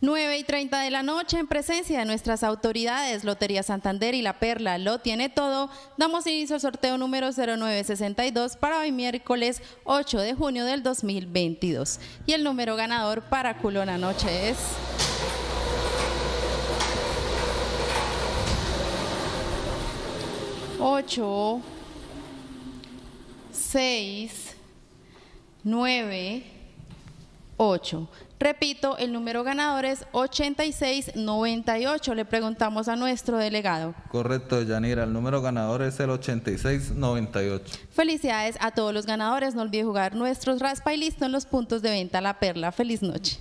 9 y 30 de la noche, en presencia de nuestras autoridades, Lotería Santander y La Perla lo tiene todo, damos inicio al sorteo número 0962 para hoy miércoles 8 de junio del 2022. Y el número ganador para Culona Noche es... Ocho, seis, nueve, ocho. Repito, el número ganador es 8698. Le preguntamos a nuestro delegado. Correcto, Yanira. El número ganador es el 8698. Felicidades a todos los ganadores. No olvide jugar nuestros raspa y listo en los puntos de venta La Perla. Feliz noche.